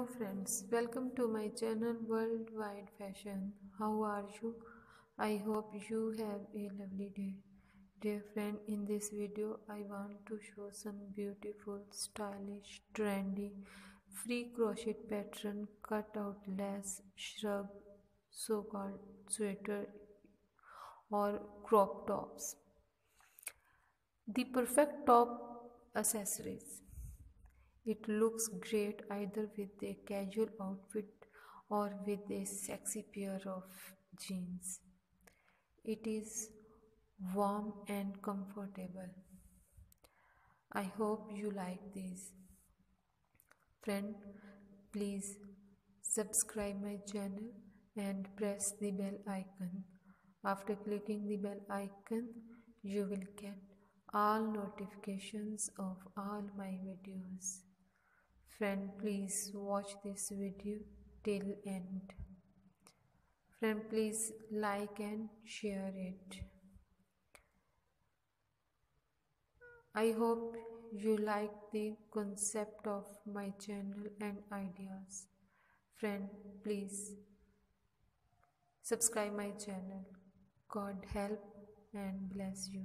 Hello friends, welcome to my channel Worldwide Fashion. How are you? I hope you have a lovely day. Dear friend, in this video I want to show some beautiful, stylish, trendy, free crochet pattern cut out lace shrug so-called sweater or crop tops. The perfect top accessories it looks great either with a casual outfit or with a sexy pair of jeans. It is warm and comfortable. I hope you like this. Friend, please subscribe my channel and press the bell icon. After clicking the bell icon, you will get all notifications of all my videos. Friend, please watch this video till end. Friend, please like and share it. I hope you like the concept of my channel and ideas. Friend, please subscribe my channel. God help and bless you.